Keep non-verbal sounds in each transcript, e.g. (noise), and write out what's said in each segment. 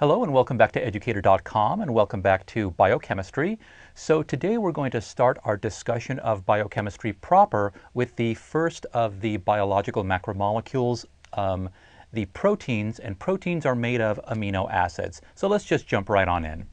Hello and welcome back to educator.com and welcome back to biochemistry. So today we're going to start our discussion of biochemistry proper with the first of the biological macromolecules, um, the proteins, and proteins are made of amino acids. So let's just jump right on in.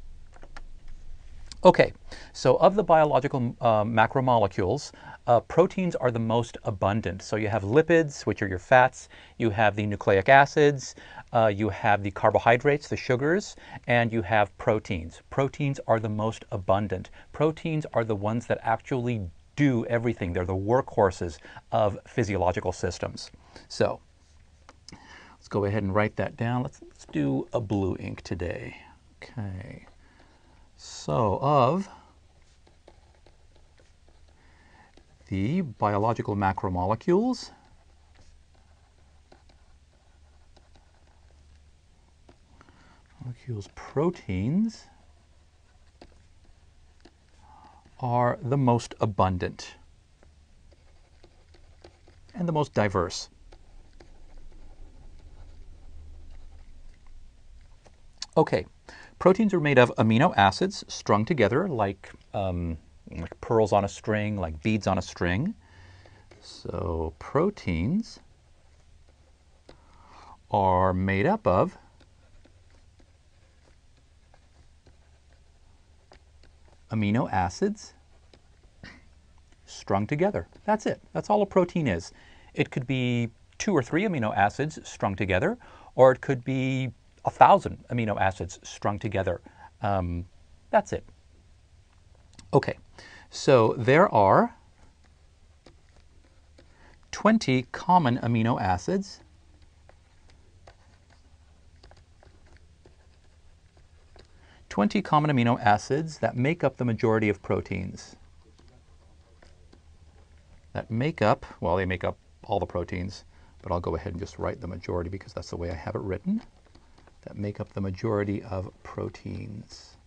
Okay, so of the biological uh, macromolecules, uh, proteins are the most abundant. So you have lipids, which are your fats, you have the nucleic acids, uh, you have the carbohydrates, the sugars, and you have proteins. Proteins are the most abundant. Proteins are the ones that actually do everything. They're the workhorses of physiological systems. So let's go ahead and write that down. Let's, let's do a blue ink today. Okay. So of the biological macromolecules, molecules proteins are the most abundant and the most diverse. Okay, Proteins are made of amino acids strung together like, um, like pearls on a string, like beads on a string. So proteins are made up of amino acids strung together. That's it. That's all a protein is. It could be two or three amino acids strung together, or it could be a thousand amino acids strung together. Um, that's it. Okay, so there are 20 common amino acids. Twenty common amino acids that make up the majority of proteins. That make up, well, they make up all the proteins, but I'll go ahead and just write the majority because that's the way I have it written that make up the majority of proteins.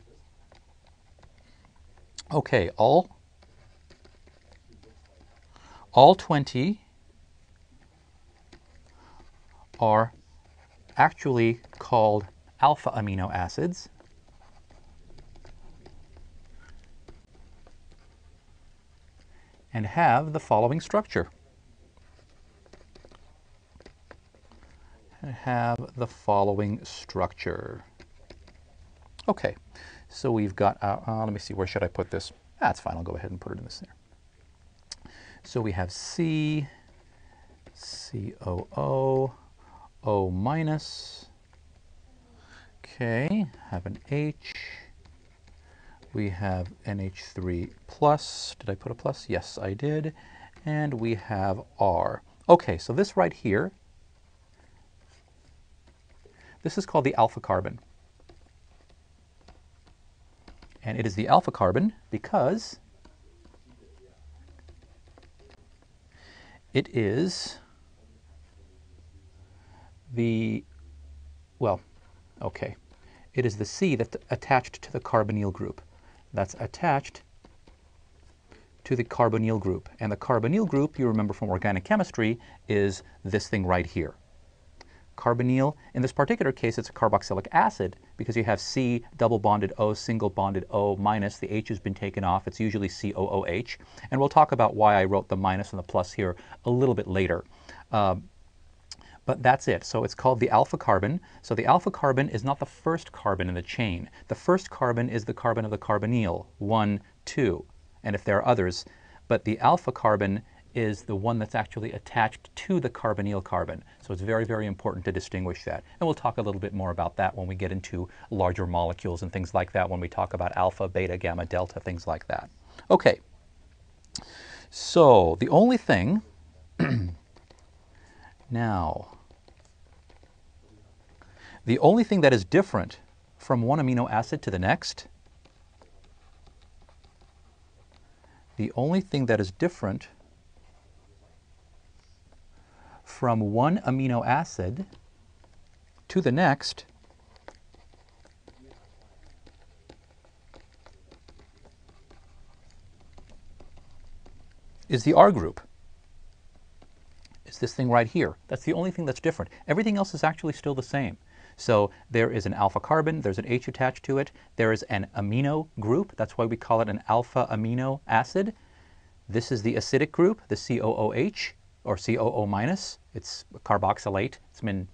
Okay, all, all 20 are actually called alpha amino acids. and have the following structure. have the following structure. Okay, so we've got, uh, uh, let me see, where should I put this? That's fine, I'll go ahead and put it in this there. So we have C, COO, O minus, okay, have an H, we have NH3 plus, did I put a plus? Yes, I did, and we have R. Okay, so this right here this is called the alpha carbon. And it is the alpha carbon because it is the, well, okay, it is the C that's attached to the carbonyl group. That's attached to the carbonyl group. And the carbonyl group, you remember from organic chemistry, is this thing right here carbonyl. In this particular case, it's a carboxylic acid because you have C double bonded O, single bonded O minus. The H has been taken off. It's usually COOH. And we'll talk about why I wrote the minus and the plus here a little bit later. Um, but that's it. So it's called the alpha carbon. So the alpha carbon is not the first carbon in the chain. The first carbon is the carbon of the carbonyl, 1, 2, and if there are others. But the alpha carbon is the one that's actually attached to the carbonyl carbon. So it's very, very important to distinguish that. And we'll talk a little bit more about that when we get into larger molecules and things like that, when we talk about alpha, beta, gamma, delta, things like that. Okay, so the only thing (clears throat) now, the only thing that is different from one amino acid to the next, the only thing that is different from one amino acid to the next is the R group. Is this thing right here. That's the only thing that's different. Everything else is actually still the same. So there is an alpha carbon, there's an H attached to it, there is an amino group, that's why we call it an alpha amino acid. This is the acidic group, the COOH, or COO minus. It's carboxylate. It's been,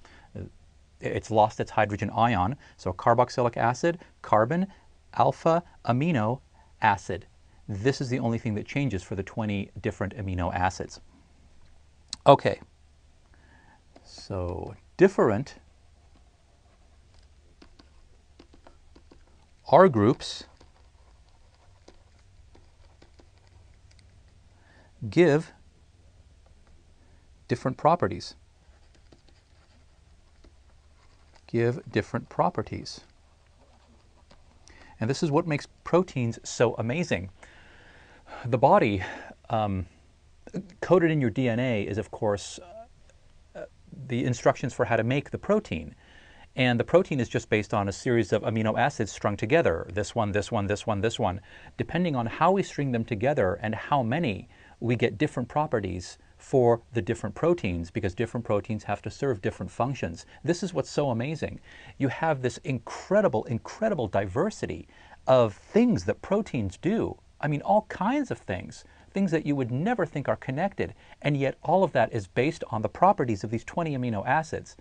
it's lost its hydrogen ion. So carboxylic acid, carbon, alpha amino acid. This is the only thing that changes for the 20 different amino acids. Okay, so different R groups give different properties. Give different properties. And this is what makes proteins so amazing. The body, um, coded in your DNA, is of course uh, the instructions for how to make the protein. And the protein is just based on a series of amino acids strung together this one, this one, this one, this one. Depending on how we string them together and how many, we get different properties for the different proteins because different proteins have to serve different functions. This is what's so amazing. You have this incredible, incredible diversity of things that proteins do. I mean, all kinds of things, things that you would never think are connected, and yet all of that is based on the properties of these 20 amino acids.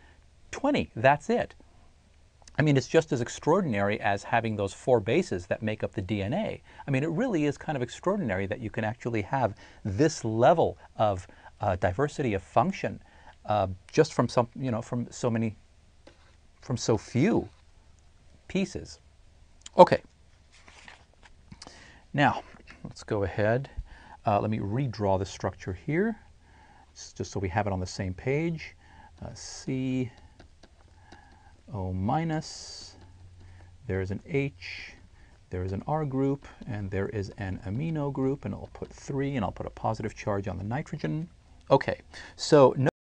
20, that's it. I mean, it's just as extraordinary as having those four bases that make up the DNA. I mean, it really is kind of extraordinary that you can actually have this level of uh, diversity of function uh, just from some, you know, from so many, from so few pieces. Okay. Now, let's go ahead. Uh, let me redraw the structure here, just so we have it on the same page. Uh, C, O minus, there is an H, there is an R group, and there is an amino group, and I'll put three, and I'll put a positive charge on the nitrogen. Okay, so